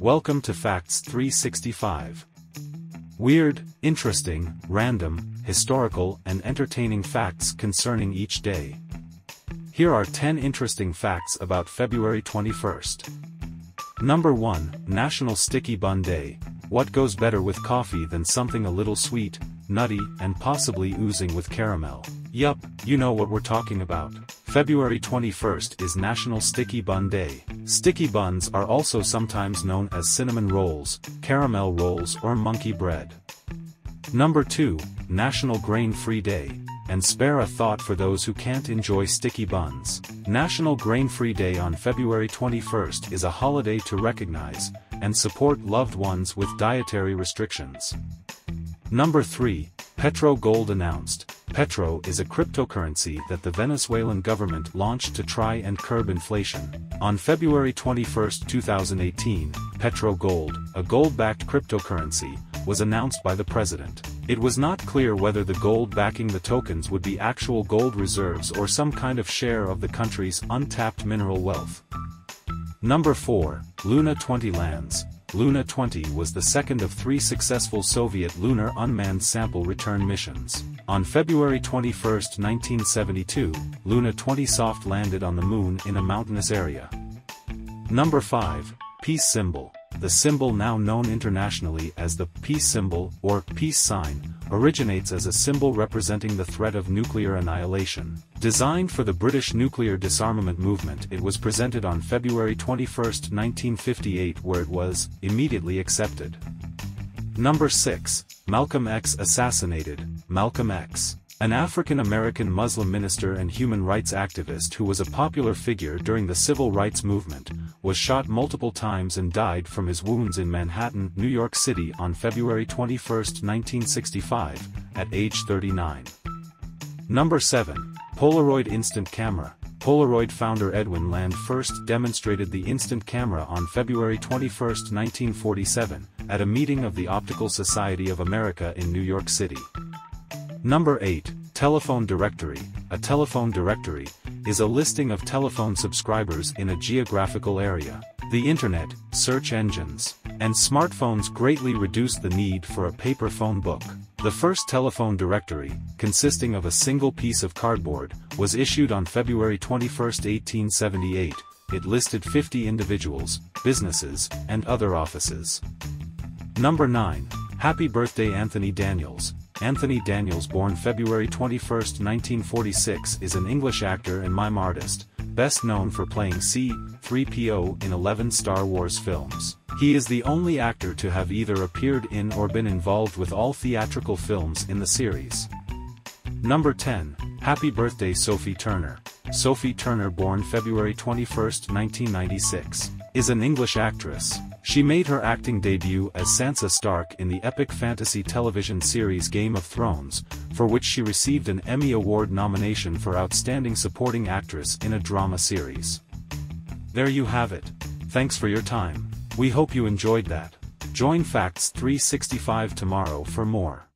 Welcome to Facts 365. Weird, interesting, random, historical and entertaining facts concerning each day. Here are 10 interesting facts about February 21st. Number 1, National Sticky Bun Day. What goes better with coffee than something a little sweet, nutty, and possibly oozing with caramel? Yup, you know what we're talking about. February 21st is National Sticky Bun Day. Sticky buns are also sometimes known as cinnamon rolls, caramel rolls or monkey bread. Number 2, National Grain-Free Day. And spare a thought for those who can't enjoy sticky buns. National Grain-Free Day on February 21st is a holiday to recognize and support loved ones with dietary restrictions. Number 3, Petro Gold announced, Petro is a cryptocurrency that the Venezuelan government launched to try and curb inflation. On February 21, 2018, Petro Gold, a gold-backed cryptocurrency, was announced by the president. It was not clear whether the gold backing the tokens would be actual gold reserves or some kind of share of the country's untapped mineral wealth. Number 4, Luna 20 lands. Luna 20 was the second of three successful Soviet lunar unmanned sample return missions. On February 21, 1972, Luna 20 soft landed on the Moon in a mountainous area. Number 5, Peace Symbol. The symbol now known internationally as the peace symbol or peace sign, originates as a symbol representing the threat of nuclear annihilation. Designed for the British nuclear disarmament movement it was presented on February 21, 1958 where it was, immediately accepted. Number 6, Malcolm X assassinated, Malcolm X. An African-American Muslim minister and human rights activist who was a popular figure during the civil rights movement, was shot multiple times and died from his wounds in Manhattan, New York City on February 21, 1965, at age 39. Number 7. Polaroid Instant Camera. Polaroid founder Edwin Land first demonstrated the instant camera on February 21, 1947, at a meeting of the Optical Society of America in New York City. Number 8, Telephone Directory. A telephone directory is a listing of telephone subscribers in a geographical area. The internet, search engines, and smartphones greatly reduced the need for a paper phone book. The first telephone directory, consisting of a single piece of cardboard, was issued on February 21, 1878. It listed 50 individuals, businesses, and other offices. Number 9. Happy Birthday Anthony Daniels. Anthony Daniels born February 21, 1946 is an English actor and mime artist, best known for playing C-3PO in 11 Star Wars films. He is the only actor to have either appeared in or been involved with all theatrical films in the series. Number 10, Happy Birthday Sophie Turner. Sophie Turner born February 21, 1996, is an English actress, she made her acting debut as Sansa Stark in the epic fantasy television series Game of Thrones, for which she received an Emmy Award nomination for Outstanding Supporting Actress in a Drama Series. There you have it. Thanks for your time. We hope you enjoyed that. Join Facts 365 tomorrow for more.